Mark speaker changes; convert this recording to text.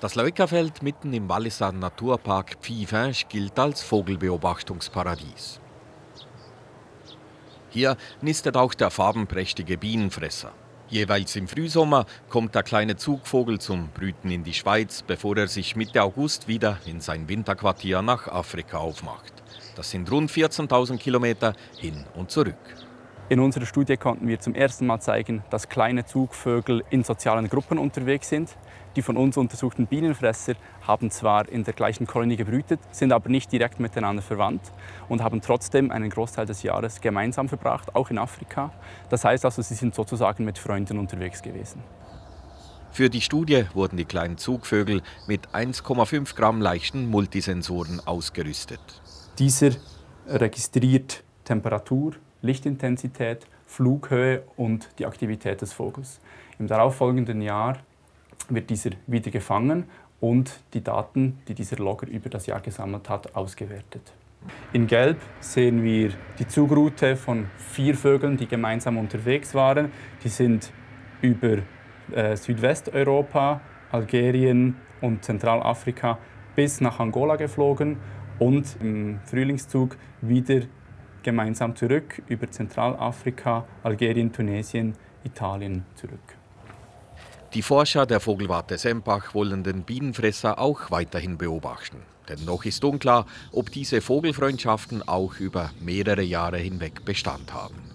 Speaker 1: Das Leukerfeld mitten im Walliser Naturpark Pfiefinge gilt als Vogelbeobachtungsparadies. Hier nistet auch der farbenprächtige Bienenfresser. Jeweils im Frühsommer kommt der kleine Zugvogel zum Brüten in die Schweiz, bevor er sich Mitte August wieder in sein Winterquartier nach Afrika aufmacht. Das sind rund 14.000 Kilometer hin und zurück.
Speaker 2: In unserer Studie konnten wir zum ersten Mal zeigen, dass kleine Zugvögel in sozialen Gruppen unterwegs sind. Die von uns untersuchten Bienenfresser haben zwar in der gleichen Kolonie gebrütet, sind aber nicht direkt miteinander verwandt und haben trotzdem einen Großteil des Jahres gemeinsam verbracht, auch in Afrika. Das heißt also, sie sind sozusagen mit Freunden unterwegs gewesen.
Speaker 1: Für die Studie wurden die kleinen Zugvögel mit 1,5 Gramm leichten Multisensoren ausgerüstet.
Speaker 2: Dieser registriert Temperatur, Lichtintensität, Flughöhe und die Aktivität des Vogels. Im darauffolgenden Jahr wird dieser wieder gefangen und die Daten, die dieser Logger über das Jahr gesammelt hat, ausgewertet. In Gelb sehen wir die Zugroute von vier Vögeln, die gemeinsam unterwegs waren. Die sind über äh, Südwesteuropa, Algerien und Zentralafrika bis nach Angola geflogen und im Frühlingszug wieder gemeinsam zurück über Zentralafrika, Algerien, Tunesien, Italien zurück.
Speaker 1: Die Forscher der Vogelwarte Sempach wollen den Bienenfresser auch weiterhin beobachten. Denn noch ist unklar, ob diese Vogelfreundschaften auch über mehrere Jahre hinweg Bestand haben.